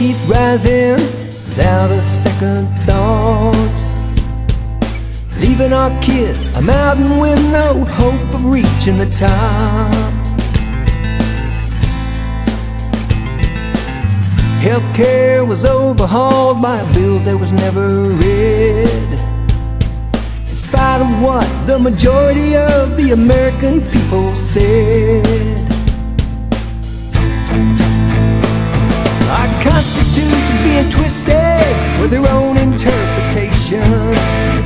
rising without a second thought. Leaving our kids a mountain with no hope of reaching the top. Healthcare was overhauled by a bill that was never read. In spite of what the majority of the American people said. Their own interpretation.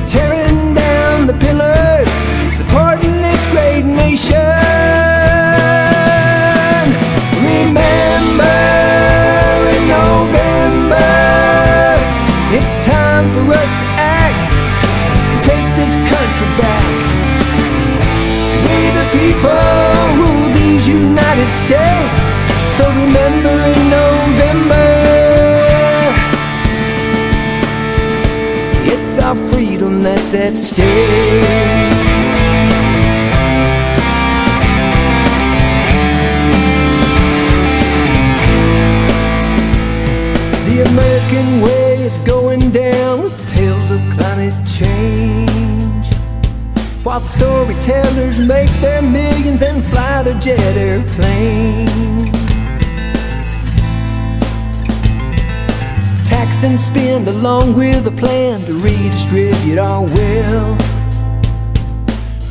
Tearing down the pillars, supporting this great nation. Remember in November, it's time for us to act and take this country back. We the people rule these United States. So remember in November, our freedom that's at stake. The American way is going down with tales of climate change. While the storytellers make their millions and fly their jet airplanes. And spend along with a plan to redistribute our wealth.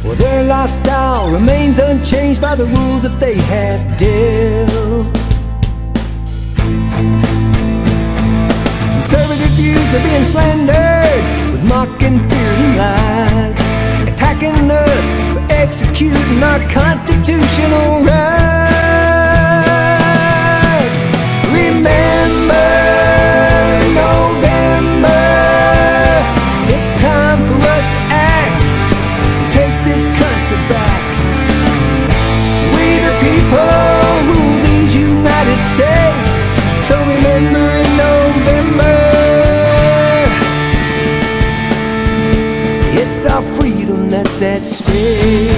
Well, their lifestyle remains unchanged by the rules that they have dealt. Conservative views are being slandered with mocking fears and lies, attacking us for executing our constitutional rights. Freedom that's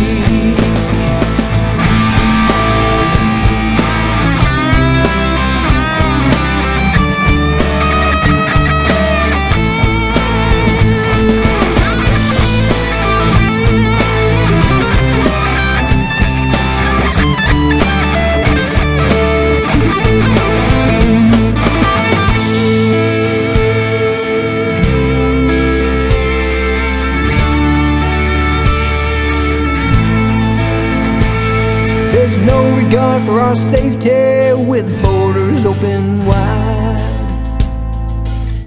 Regard for our safety with borders open wide.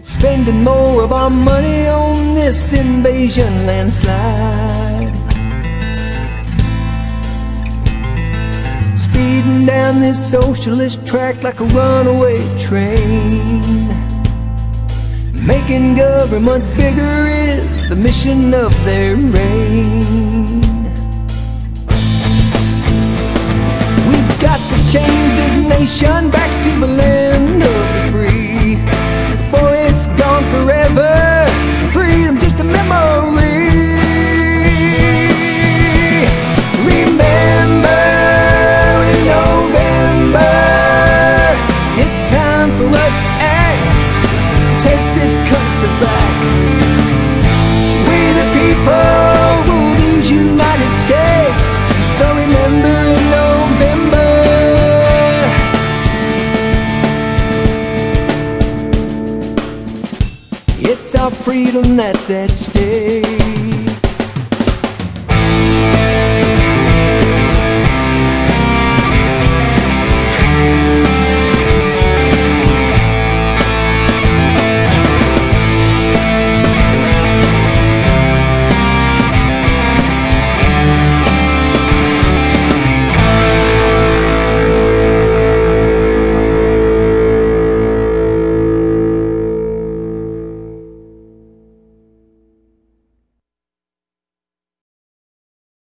Spending more of our money on this invasion landslide. Speeding down this socialist track like a runaway train. Making government bigger is the mission of their reign. It's our freedom that's at stake.